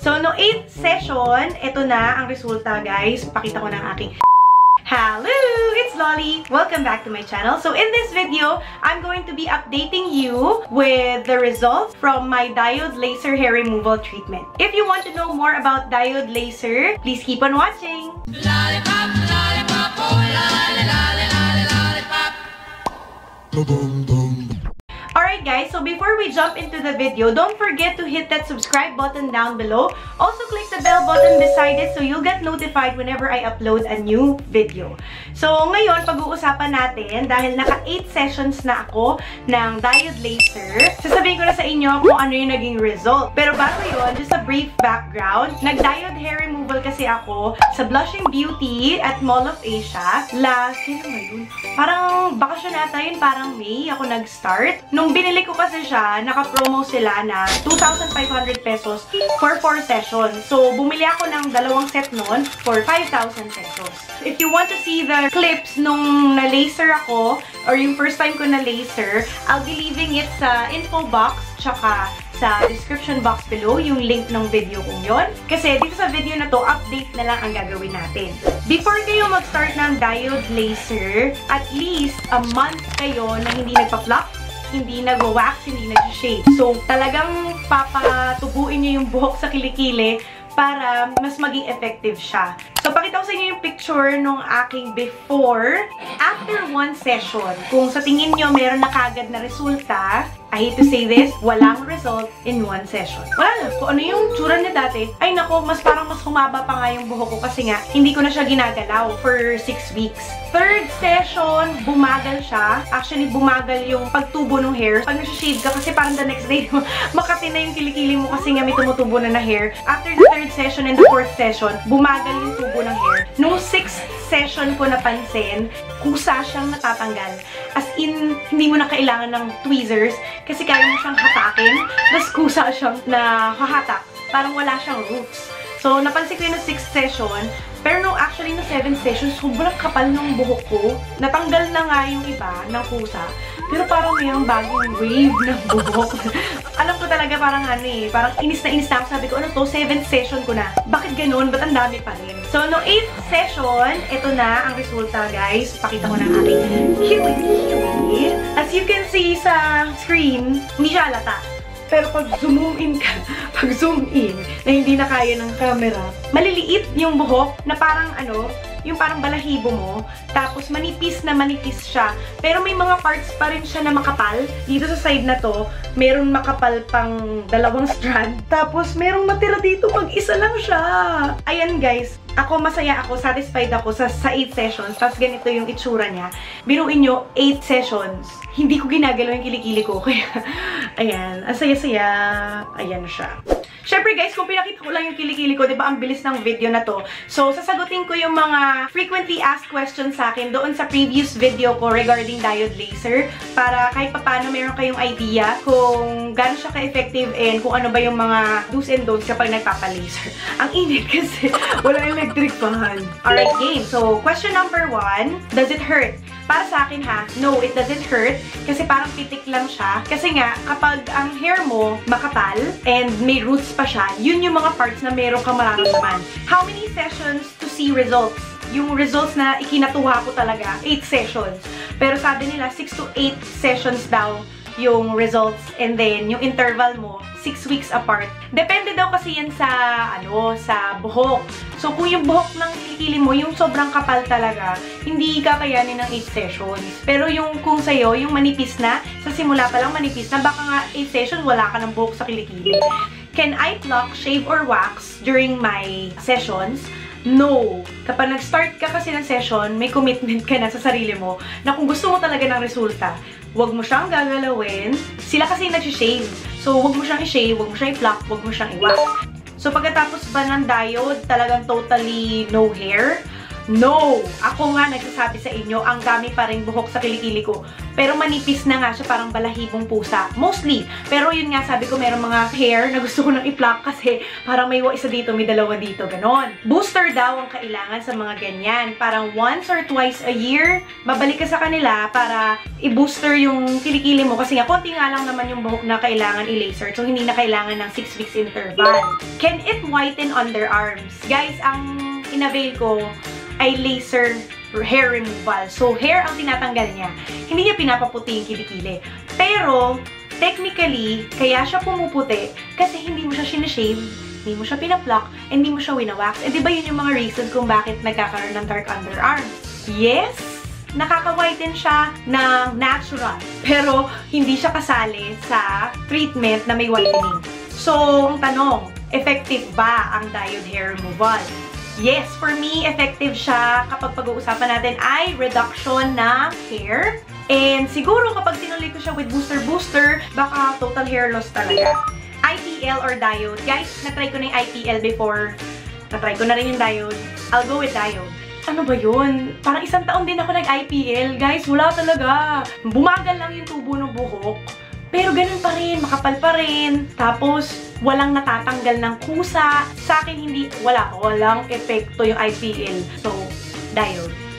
So, no 8th session, ito na ang resulta, guys. Pakita ko ang aking Hello! It's Lolly! Welcome back to my channel. So in this video, I'm going to be updating you with the results from my Diode Laser Hair Removal Treatment. If you want to know more about Diode Laser, please keep on watching! Lollipop, lollipop, oh, lolly, lollipop. Boom, boom. Alright guys, so before we jump into the video, don't forget to hit that subscribe button down below. Also click the bell button beside it so you'll get notified whenever I upload a new video. So ngayon, pag-uusapan natin, dahil naka 8 sessions na ako ng diode laser, sasabihin ko na sa inyo kung ano yung naging result. Pero bago yun, just a brief background, nag-diode hair removal kasi ako sa Blushing Beauty at Mall of Asia. Last, kailan ba yun? Parang bakasyon nata yun, parang May ako nag-start. Nung binili ko kasi siya, naka-promo sila na 2,500 pesos for 4 sessions. So, bumili ako ng dalawang set nun for 5,000 pesos. If you want to see the clips nung na-laser ako, or yung first time ko na-laser, I'll be leaving it sa info box, tsaka sa description box below yung link ng video kong yon. Kasi dito sa video na to, update na lang ang gagawin natin. Before kayo mag-start ng diode laser, at least a month kayo na hindi nagpa-flux hindi nag-wax, hindi nag-shave. So, talagang papatubuin niyo yung buhok sa kilikili para mas maging effective siya. So, pakita ko sa inyo yung picture nung aking before. After one session, kung sa tingin nyo meron na kagad na resulta, I hate to say this, walang result in one session. Na. Kung ano yung tsura niya dati, ay nako, mas parang mas humaba pa nga yung buhok ko kasi nga, hindi ko na siya ginagalaw for 6 weeks. Third session, bumagal siya. Actually, bumagal yung pagtubo ng hair. Pag nasa-shave ka, kasi parang the next day, makati na yung kilikili mo kasi nga may tumutubo na na hair. After the third session and the fourth session, bumagal yung tubo ng hair. Nung sixth session ko napansin, kusa siyang natatanggal. As in, hindi mo na kailangan ng tweezers kasi kaya mo siyang hatakin. Tapos kusa siyang nahahatak. Parang wala siyang roots. So, napansin ko yun na 6th session. Pero no, actually, no 7th session, sobrang kapal ng buhok ko. Natanggal na nga yung iba ng kusa. Pero parang mayroong bagong wave ng buhok. Alam ko talaga parang ano eh, parang inis na inis na ako. Sabi ko, ano to, 7th session ko na. Bakit ganun? Ba't ang dami pa rin? So, no 8th session, ito na ang resulta, guys. Pakita ko na ang aking hiwi-hiwi. As you can see sa screen, hindi siya alata. Pero pag zoom in ka, pag zoom in, na hindi na kaya ng camera, maliliit yung buhok na parang ano, yung parang balahibo mo, tapos manipis na manipis siya. Pero may mga parts pa rin siya na makapal. Dito sa side na to, meron makapal pang dalawang strand. Tapos merong matira dito, mag-isa lang siya. Ayan guys, ako masaya ako, satisfied ako sa, sa 8 sessions. Tapos ganito yung itsura niya. Biruin nyo, 8 sessions. Hindi ko ginagalaw yung kilikili ko. Kaya, ayan, ang saya-saya. Ayan siya. Siyempre guys, kung pinakita ko lang yung kilikili ko, di ba ang bilis ng video na to. So, sasagutin ko yung mga frequently asked questions sa akin doon sa previous video ko regarding diode laser para kahit papano meron kayong idea kung gaano siya ka-effective and kung ano ba yung mga do's and don'ts kapag nagpapa-laser. Ang init kasi walang electric fan. Alright, game. So, question number one, does it hurt? Para sa akin ha, no, it doesn't hurt kasi parang pitik lang siya. Kasi nga, kapag ang hair mo makapal and may roots pa siya, yun yung mga parts na meron kang mararamdaman. How many sessions to see results? Yung results na ikinatuwa ko talaga, 8 sessions. Pero sabi nila, 6 to 8 sessions daw yung results and then yung interval mo 6 weeks apart. Depende daw kasi yan sa ano, sa buhok. So kung yung buhok ng kilikili mo, yung sobrang kapal talaga, hindi kakayanin ng 8 sessions. Pero yung kung sa'yo, yung manipis na, sa simula pa lang manipis na, baka nga 8 sessions wala ka ng buhok sa kilikili. Can I pluck, shave, or wax during my sessions? No. Kapag nag-start ka kasi ng session, may commitment ka na sa sarili mo na kung gusto mo talaga ng resulta, huwag mo siyang gagalawin. Sila kasi nag-shave. So, huwag mo siyang i-shave, huwag mo siyang i-pluck, huwag mo siyang i-wax. So, pagkatapos ba ng diode, talagang totally no hair? No! Ako nga nagsasabi sa inyo, ang dami pa rin buhok sa kilikili ko. Pero manipis na nga siya, parang balahibong pusa. Mostly. Pero yun nga, sabi ko, meron mga hair na gusto ko nang i-pluck kasi parang may isa dito, may dalawa dito, ganon. Booster daw ang kailangan sa mga ganyan. Parang once or twice a year, babalik ka sa kanila para i-booster yung kilikili mo. Kasi nga, konti nga lang naman yung buhok na kailangan i-laser. So, hindi na kailangan ng 6 weeks interval. Can it whiten underarms? Guys, ang inavail ko ay laser hair removal. So, hair ang tinatanggal niya. Hindi niya pinapaputi yung kilikili. Pero, technically, kaya siya pumuputi kasi hindi mo siya sinashave, hindi mo siya pinapluck, and hindi mo siya winawax. Eh, di ba yun yung mga reason kung bakit nagkakaroon ng dark underarms? Yes! Nakaka-whiten siya ng natural. Pero, hindi siya kasali sa treatment na may whitening. So, ang tanong, effective ba ang diode hair removal? Yes, for me, effective siya kapag pag-uusapan natin ay reduction ng hair. And siguro kapag tinuloy ko siya with booster-booster, baka total hair loss talaga. IPL or diode. Guys, na-try ko na yung IPL before. Na-try ko na rin yung diode. I'll go with diode. Ano ba yun? Parang isang taon din ako nag-IPL. Guys, wala talaga. Bumagal lang yung tubo ng buhok. Pero ganun pa rin, makapal pa rin. Tapos, walang natatanggal ng kusa. Sa akin, hindi, wala, walang epekto yung IPL. So, diode.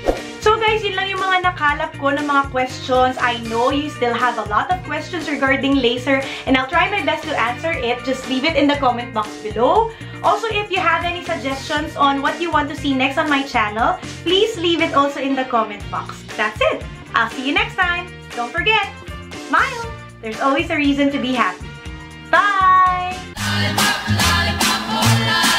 So guys, yun lang yung mga nakalap ko ng mga questions. I know you still have a lot of questions regarding laser and I'll try my best to answer it. Just leave it in the comment box below. Also, if you have any suggestions on what you want to see next on my channel, please leave it also in the comment box. That's it. I'll see you next time. Don't forget, smile! There's always a reason to be happy. Bye! Lollipop, oh,